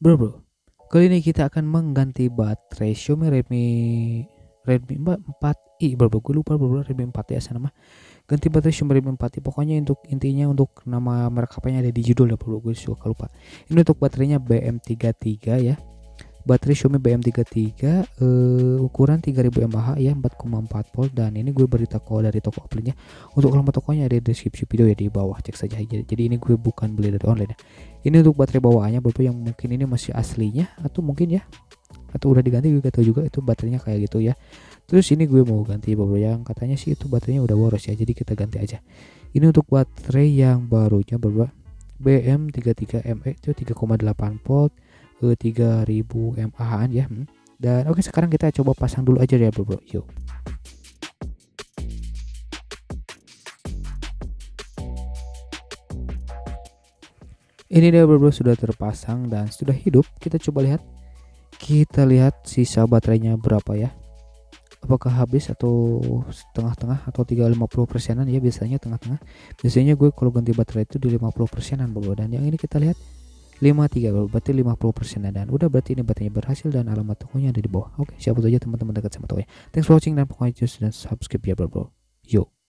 Bro, bro. Kali ini kita akan mengganti baterai Xiaomi Redmi Redmi 4i bro, bro. Gue lupa bro, bro Redmi 4 ya nama. Ganti baterai Xiaomi Redmi 4i. Pokoknya untuk intinya untuk nama merek HP-nya ada di judul ya bro. Gue suka lupa. Ini untuk baterainya BM33 ya baterai Xiaomi BM33 uh, ukuran 3000 mAh ya 4,4 volt. Dan ini gue beri toko dari toko offline untuk alamat tokonya ada di deskripsi video ya di bawah cek saja. Jadi, ini gue bukan beli dari online ya. Ini untuk baterai bawaannya beberapa yang mungkin ini masih aslinya atau mungkin ya atau udah diganti gue gak tahu juga itu baterainya kayak gitu ya. Terus ini gue mau ganti beberapa yang katanya sih itu baterainya udah boros ya jadi kita ganti aja. Ini untuk baterai yang barunya beberapa BM33ME itu 3,8 volt ke 3000 mAh ya hmm. dan oke sekarang kita coba pasang dulu aja ya bro, bro. yuk. Ini dia bro, bro sudah terpasang dan sudah hidup. Kita coba lihat. Kita lihat sisa baterainya berapa ya. Apakah habis atau setengah-tengah atau 350 persenan ya biasanya tengah-tengah. Biasanya gue kalau ganti baterai itu di 50 persenan bro dan yang ini kita lihat 53 berarti 50 persen dan udah berarti ini baterainya berhasil dan alamat tokonya ada di bawah. Oke siapa saja teman-teman dekat sama tokonya. Thanks for watching dan pokoknya just dan subscribe ya bro bro. Yo